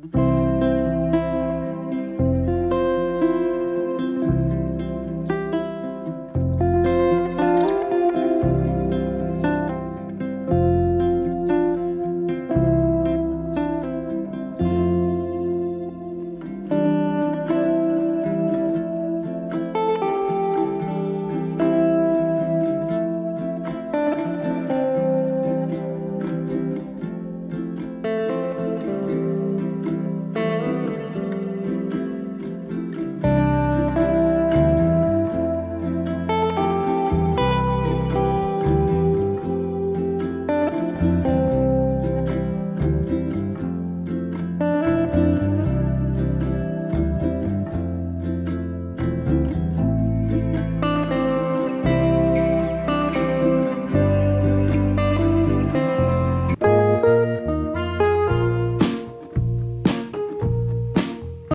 Bye.